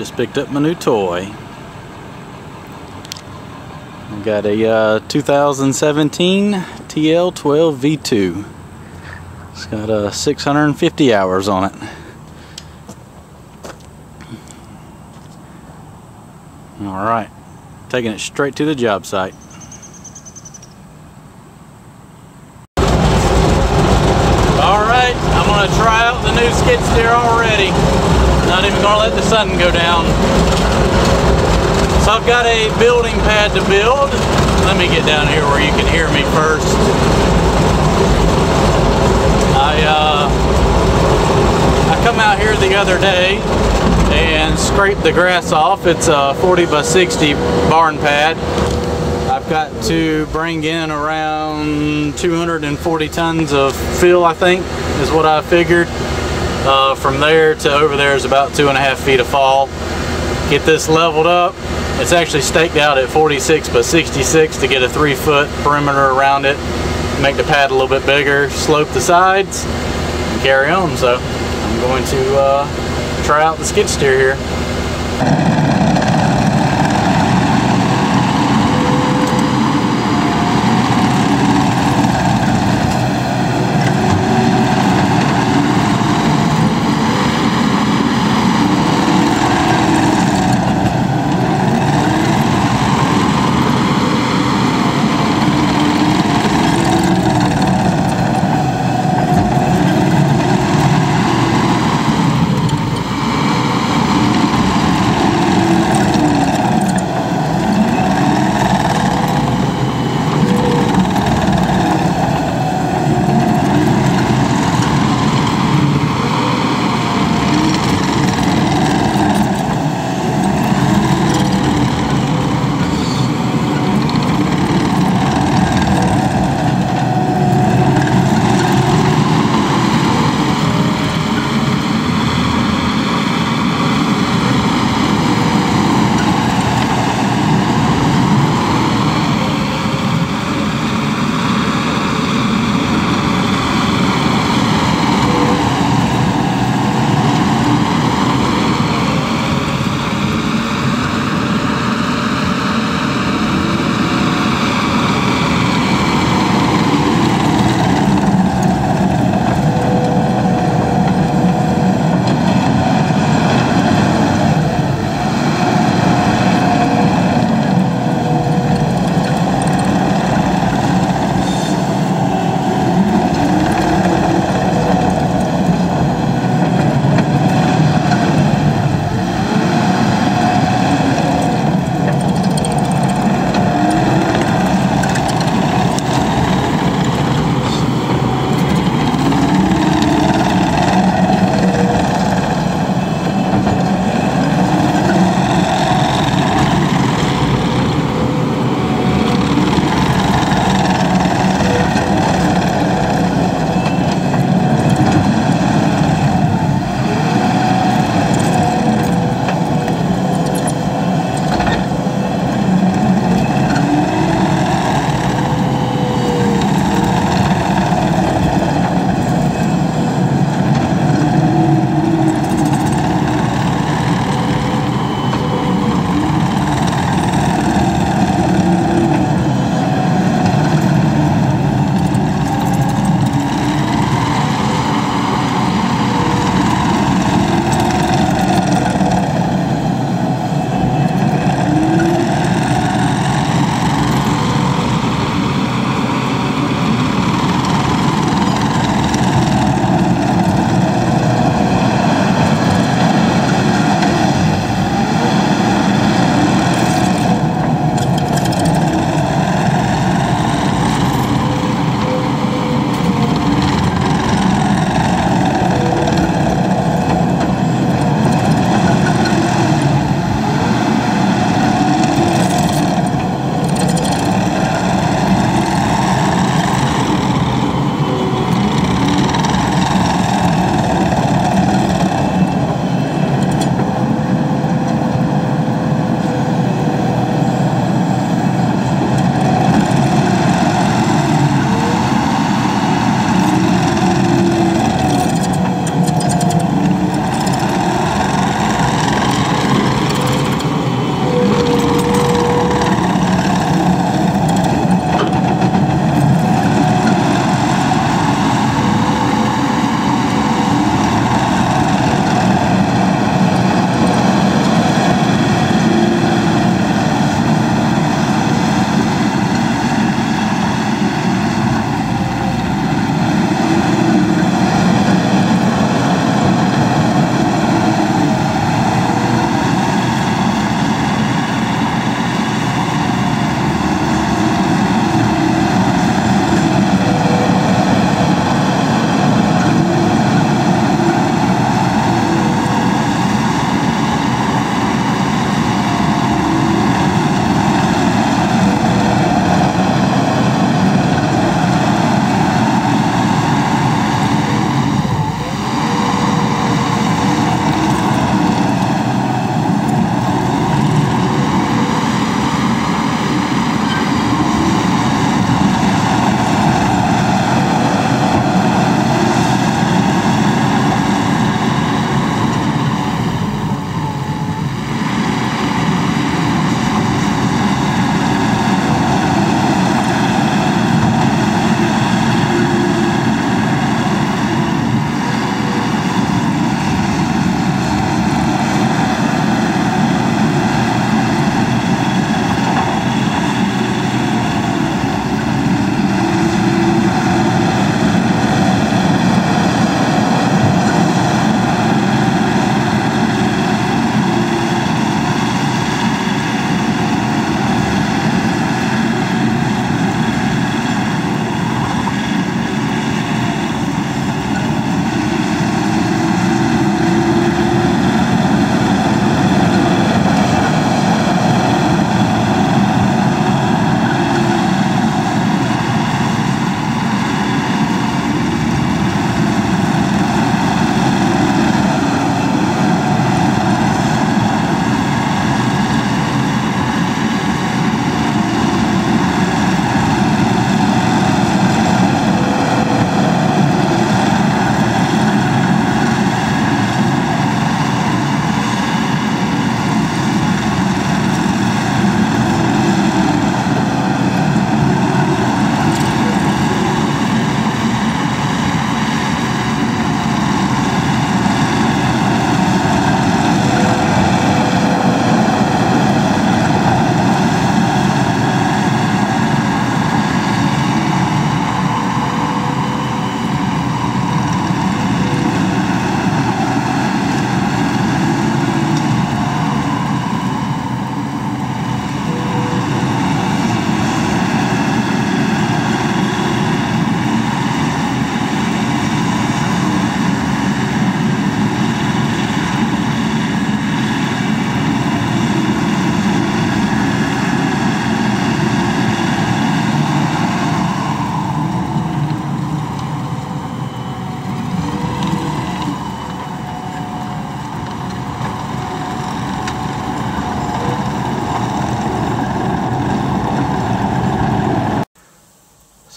just picked up my new toy. I got a uh, 2017 TL12 V2. It's got uh, 650 hours on it. Alright, taking it straight to the job site. Alright, I'm going to try out the new skid steer already. Not even to let the sun go down. So I've got a building pad to build. Let me get down here where you can hear me first. I, uh, I come out here the other day and scrape the grass off. It's a 40 by 60 barn pad. I've got to bring in around 240 tons of fill, I think, is what I figured. Uh, from there to over there is about two and a half feet of fall. Get this leveled up. It's actually staked out at 46 by 66 to get a three foot perimeter around it. Make the pad a little bit bigger, slope the sides, and carry on. So I'm going to uh, try out the skid steer here.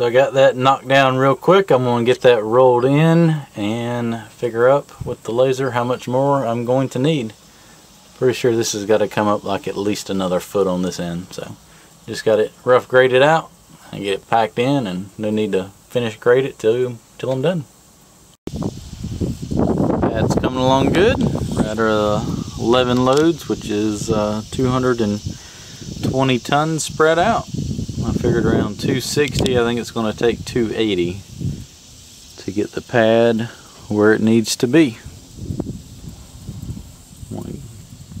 So I got that knocked down real quick. I'm going to get that rolled in and figure up with the laser how much more I'm going to need. Pretty sure this has got to come up like at least another foot on this end. So just got it rough graded out and get it packed in and no need to finish grade it till, till I'm done. That's coming along good. We're at our 11 loads, which is uh, 220 tons spread out. I figured around 260. I think it's going to take 280 to get the pad where it needs to be.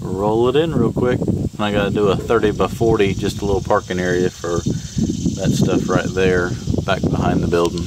Roll it in real quick. And I got to do a 30 by 40, just a little parking area for that stuff right there back behind the building.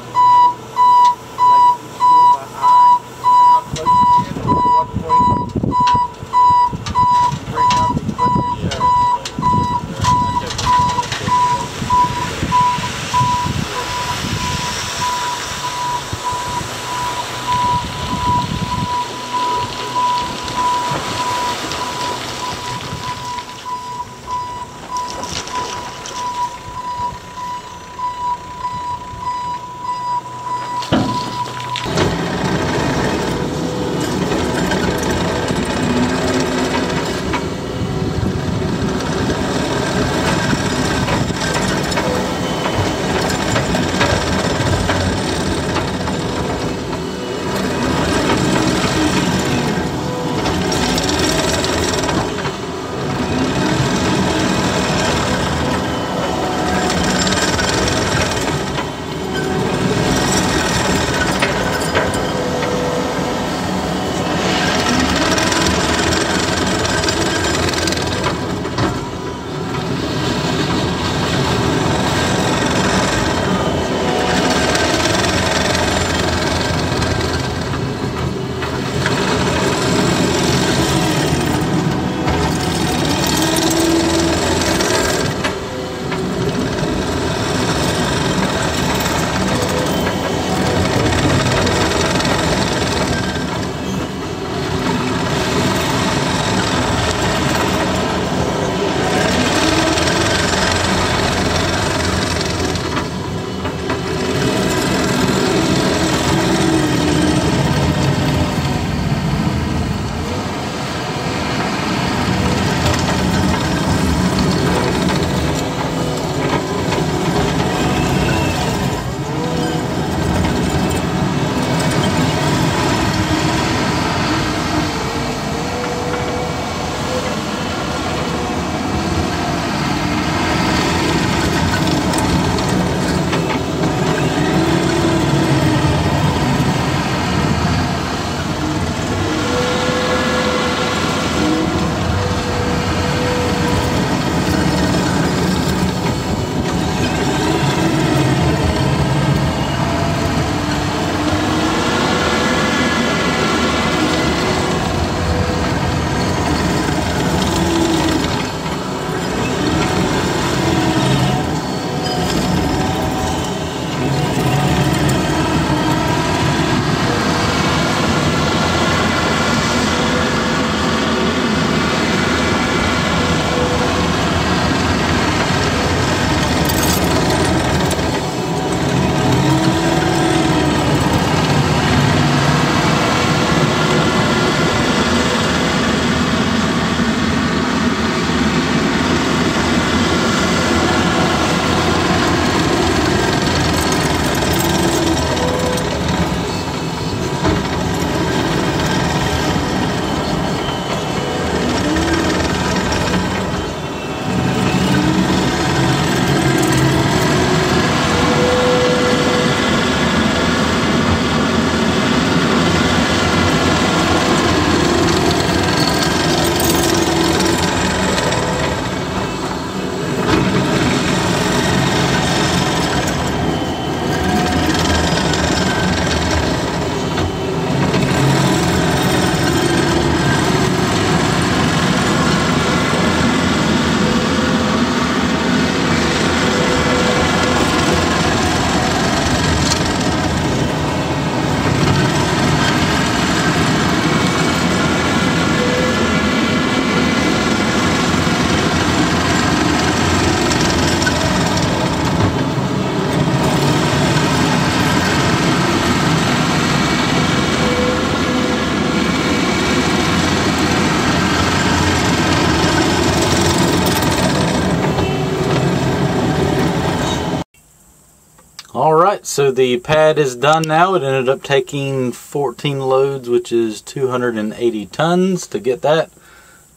so the pad is done now. It ended up taking 14 loads, which is 280 tons to get that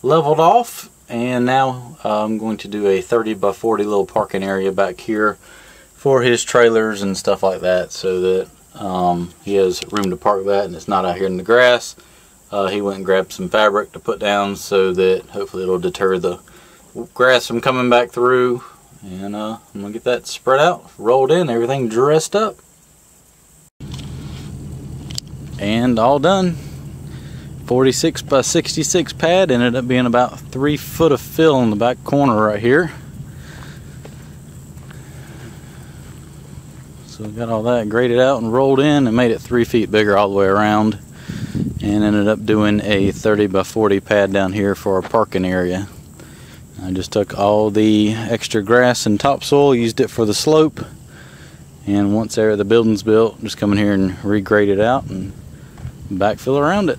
leveled off. And now uh, I'm going to do a 30 by 40 little parking area back here for his trailers and stuff like that so that um, he has room to park that and it's not out here in the grass. Uh, he went and grabbed some fabric to put down so that hopefully it'll deter the grass from coming back through and uh, I'm gonna get that spread out rolled in everything dressed up. And all done. 46 by 66 pad ended up being about three foot of fill in the back corner right here. So we got all that graded out and rolled in and made it three feet bigger all the way around. And ended up doing a 30 by 40 pad down here for our parking area I just took all the extra grass and topsoil, used it for the slope, and once there the building's built, just come in here and regrade it out and backfill around it.